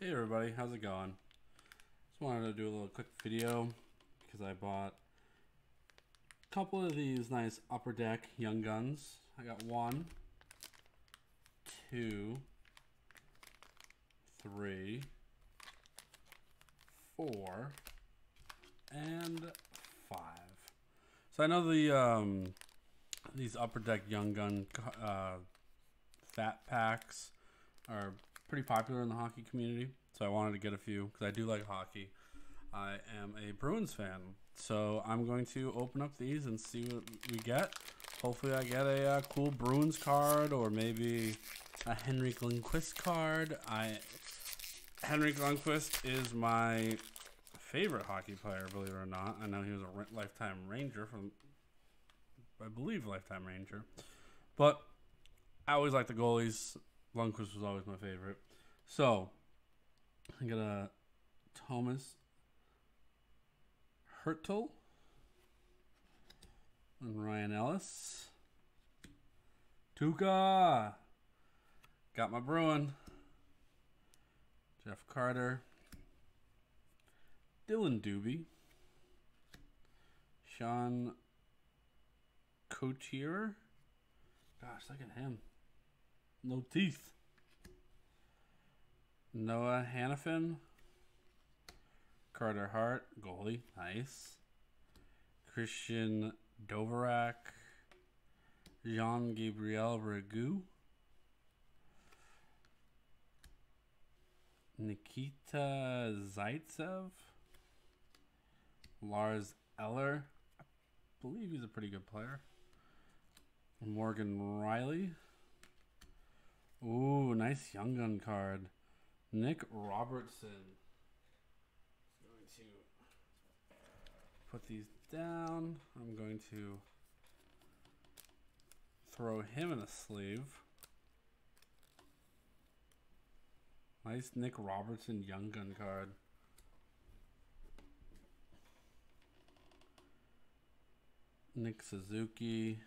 Hey everybody, how's it going? Just wanted to do a little quick video because I bought a couple of these nice upper deck young guns. I got one, two, three, four, and five. So I know the um, these upper deck young gun uh, fat packs are pretty popular in the hockey community. So I wanted to get a few because I do like hockey. I am a Bruins fan. So I'm going to open up these and see what we get. Hopefully I get a uh, cool Bruins card or maybe a Henrik Lundqvist card. I Henrik Lundqvist is my favorite hockey player, believe it or not. I know he was a lifetime Ranger from, I believe, lifetime Ranger. But I always like the goalies. Lundqvist was always my favorite. So, I got a Thomas Hertl and Ryan Ellis. Tuukka. Got my Bruin. Jeff Carter. Dylan Dubé. Sean Couturier. Gosh, look at him. No teeth. Noah Hanifin. Carter Hart, goalie, nice. Christian Dvorak. Jean Gabriel Ragu. Nikita Zaitsev. Lars Eller. I believe he's a pretty good player. Morgan Rielly. Ooh, nice young gun card. Nick Robertson. Going to put these down. I'm going to throw him in a sleeve. Nice Nick Robertson young gun card. Nick Suzuki.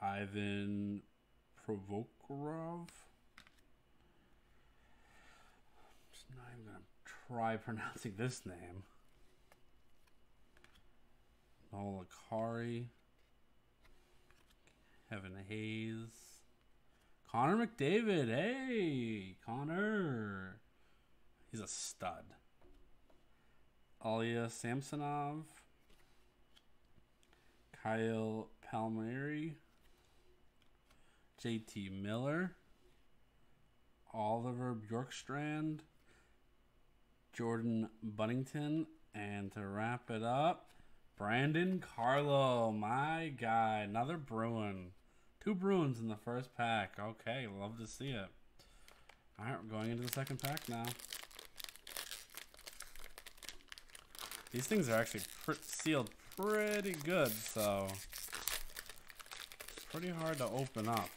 Ivan Provorov. Just not even gonna try pronouncing this name. Nola Kari. Kevin Hayes. Connor McDavid. Hey, Connor. He's a stud. Ilya Samsonov. Kyle Palmieri. JT Miller, Oliver Bjorkstrand, Jordan Binnington, and to wrap it up, Brandon Carlo, my guy, another Bruin. Two Bruins in the first pack. Okay, love to see it. All right, we're going into the second pack now. These things are actually sealed pretty good, so it's pretty hard to open up.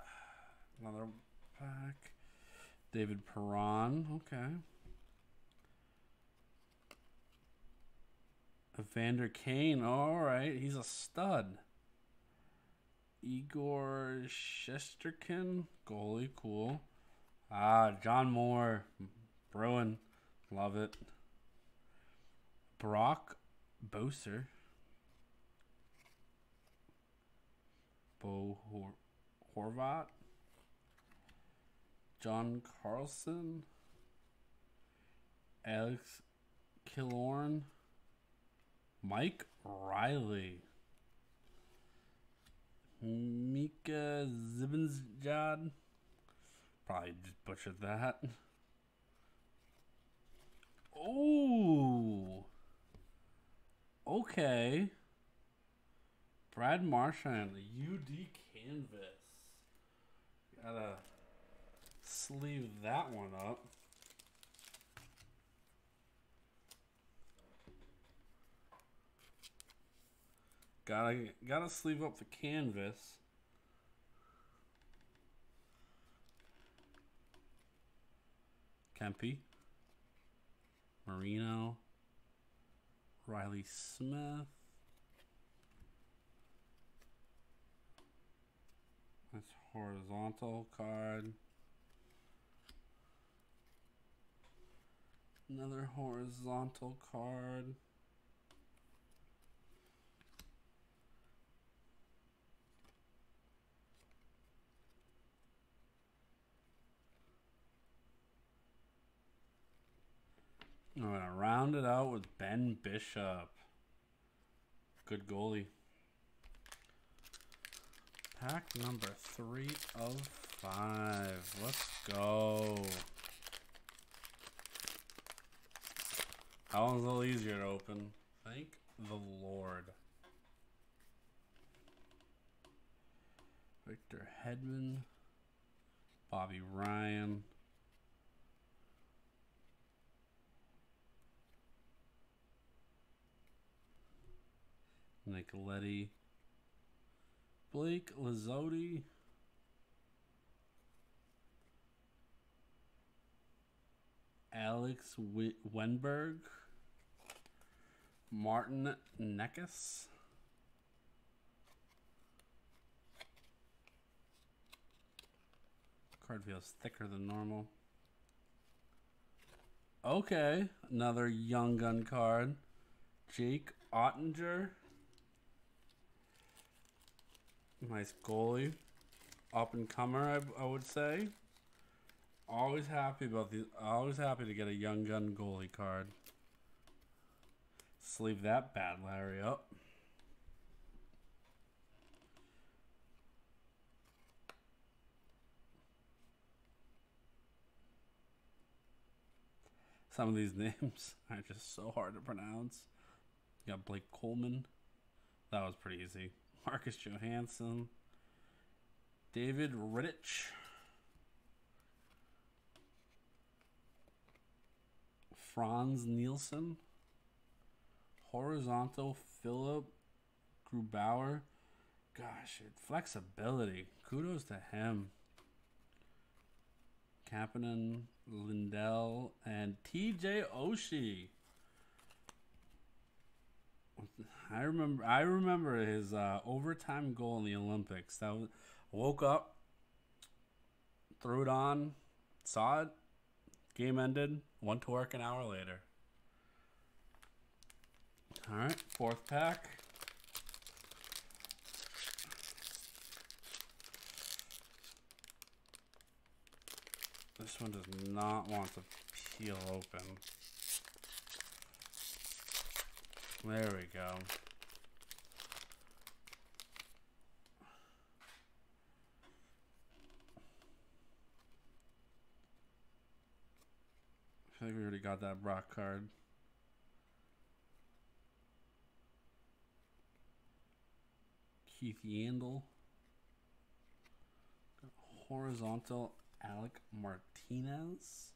Another pack. David Perron. Okay. Evander Kane. All right. He's a stud. Igor Shesterkin. Goalie. Cool. Ah, John Moore. Bruin. Love it. Brock Boeser. Bo Hor Horvat. John Carlson, Alex Killorn, Mike Reilly, Mika Zibanejad. Probably just butchered that. Oh, okay. Brad Marchand, UD canvas. Gotta sleeve that one up. Gotta gotta sleeve up the canvas. Kempe, Marino, Riley Smith. That's horizontal card. Another horizontal card. I'm going to round it out with Ben Bishop. Good goalie. Pack number three of five. Let's go. That one's a little easier to open. Thank the Lord. Victor Hedman. Bobby Ryan. Nicoletti. Blake Lizotte. Alex Wennberg. Martin Necas. Card feels thicker than normal. Okay, another Young Gun card. Jake Oettinger. Nice goalie. Up and comer, I, I would say. Always happy about the. Always happy to get a young gun goalie card. Sleeve that bad Larry up. Some of these names are just so hard to pronounce. You got Blake Coleman. That was pretty easy. Marcus Johansson, David Rittich, Frans Nielsen, Horizontal Philipp Grubauer. Gosh, it, flexibility. Kudos to him. Kapanen, Lindell, and TJ Oshie. I remember. I remember his uh, overtime goal in the Olympics. That was, woke up, threw it on, saw it. Game ended. Went to work an hour later. All right, fourth pack. This one does not want to peel open. There we go. I like we already got that Brock card. Keith Yandle. Horizontal Alec Martinez.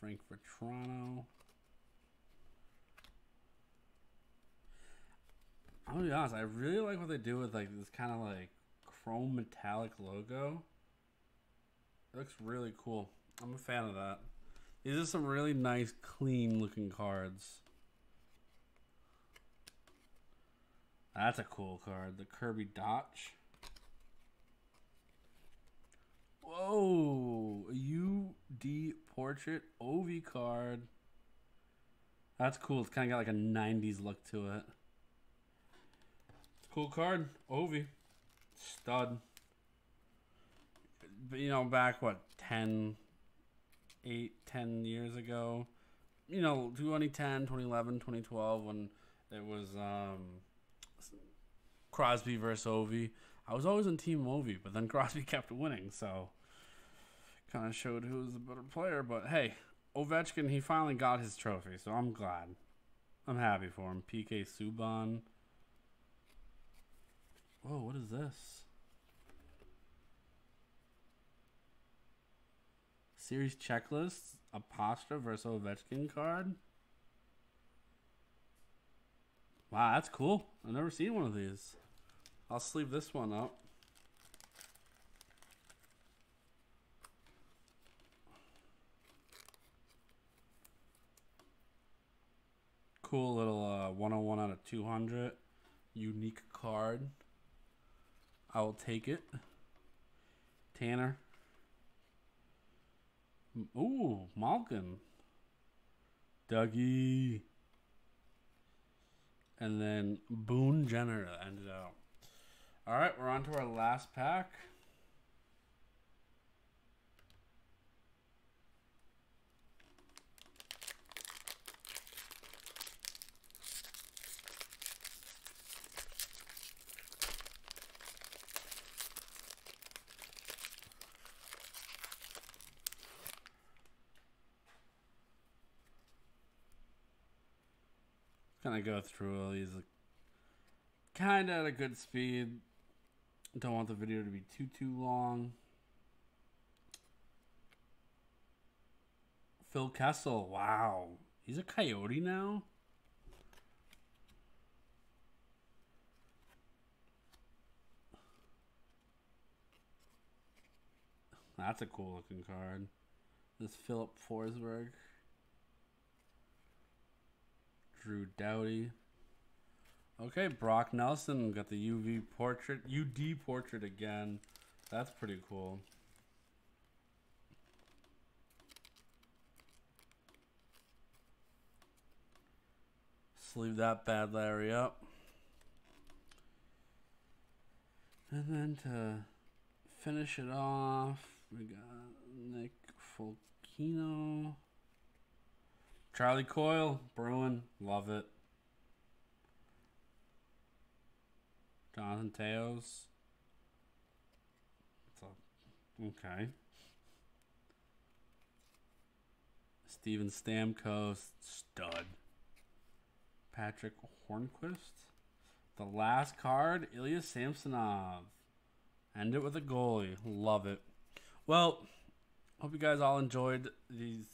Frank Vatrano. I'm gonna be honest, I really like what they do with like this kind of like chrome metallic logo. It looks really cool. I'm a fan of that. These are some really nice, clean looking cards. That's a cool card. The Kirby Dach. Whoa! UD Portrait Ovi card. That's cool. It's kind of got like a 90s look to it. Cool card. Ovi. Stud. But, you know, back, what, 10, 8, 10 years ago? You know, 2010, 2011, 2012, when it was um, Crosby versus Ovi. I was always on Team Ovi, but then Crosby kept winning, so kind of showed who was the better player. But hey, Ovechkin, he finally got his trophy, so I'm glad. I'm happy for him. PK Subban. Whoa, what is this? Series checklist, Apostrophe versus Ovechkin card. Wow, that's cool. I've never seen one of these. I'll sleeve this one up. Cool little uh, 101 out of 200 unique card. I will take it. Tanner. Ooh, Malkin. Dougie. And then Boone Jenner ended out. All right, we're on to our last pack. Kind of go through all these kind of at a good speed. Don't want the video to be too, too long. Phil Kessel, wow. He's a coyote now? That's a cool looking card. This Filip Forsberg. Drew Doughty. Okay, Brock Nelson got the UV portrait, UD portrait again. That's pretty cool. Sleeve that bad Larry up. And then to finish it off, we got Nick Foligno. Charlie Coyle, Bruin, love it. Jonathan Toews. Okay. Steven Stamkos, stud. Patrick Hornqvist. The last card, Ilya Samsonov. End it with a goalie. Love it. Well, hope you guys all enjoyed these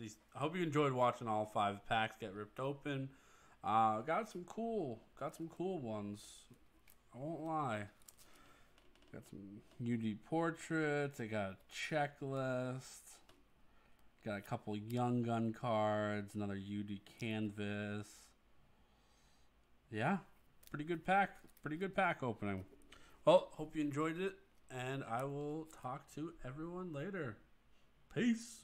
these. I hope you enjoyed watching all five packs get ripped open. Uh, got some cool, got some cool ones. I won't lie. Got some UD portraits. I got a checklist. Got a couple young gun cards. Another UD canvas. Yeah, pretty good pack. Pretty good pack opening. Well, hope you enjoyed it, and I will talk to everyone later. Peace.